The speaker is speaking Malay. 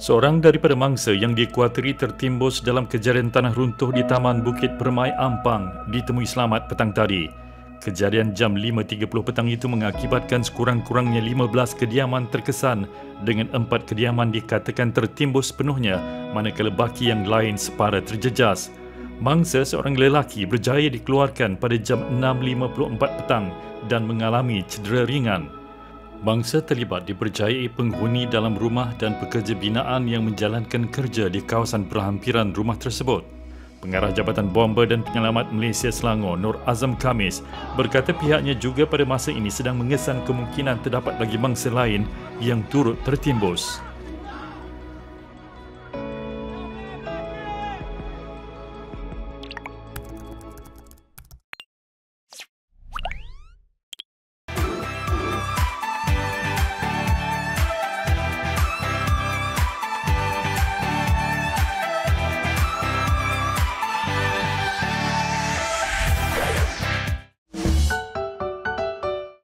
Seorang daripada mangsa yang dikuateri tertimbus dalam kejadian tanah runtuh di Taman Bukit Permai Ampang ditemui selamat petang tadi. Kejadian jam 5.30 petang itu mengakibatkan sekurang-kurangnya 15 kediaman terkesan dengan empat kediaman dikatakan tertimbus penuhnya manakala baki yang lain separa terjejas. Mangsa seorang lelaki berjaya dikeluarkan pada jam 6.54 petang dan mengalami cedera ringan. Bangsa terlibat dipercayai penghuni dalam rumah dan pekerja binaan yang menjalankan kerja di kawasan perhampiran rumah tersebut. Pengarah Jabatan Bomber dan Penyelamat Malaysia Selangor Nur Azam Kamis berkata pihaknya juga pada masa ini sedang mengesan kemungkinan terdapat lagi bangsa lain yang turut tertimbus.